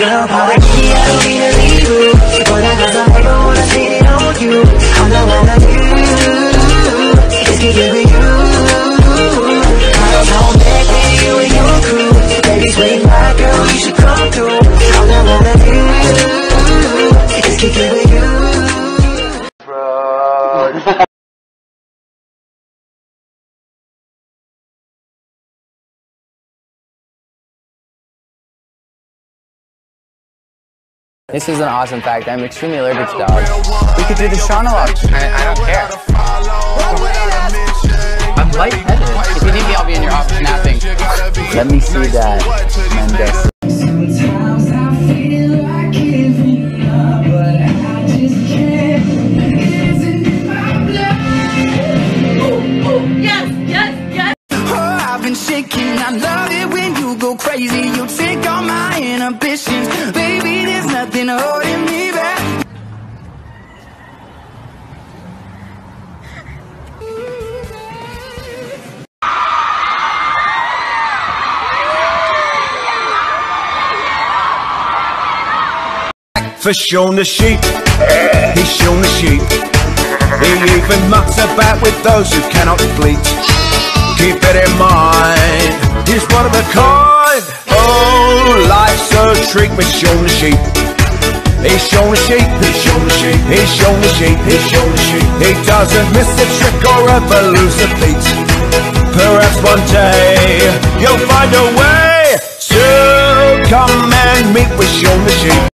Girl, pardon me, I don't mean to leave you But I guess I never wanna see it on you All I wanna do Is get it with you I don't know, This is an awesome fact. I'm extremely allergic to dogs. We could do the Shaunalog. I, I don't care. I'm lightheaded. If you need me, I'll be in your office napping. Let me see that, Mendes. Sometimes I feel like giving up, but I just can't. It isn't in my blood. Yes, yes, yes. Oh, I've been shaking. I love it when you go crazy. You take all my inhibitions. Baby, nothing holding me back. for Shaun the Sheep. He's Shaun the Sheep. He even mucks about with those who cannot bleat. Keep it in mind, he's one of a kind. Oh, life's a treat with Shaun the Sheep. He's Shaun the he's Shaun the he's Shaun the he's Shaun the Sheep. He doesn't miss a trick or ever lose a beat. Perhaps one day you'll find a way to come and meet with the Sheep.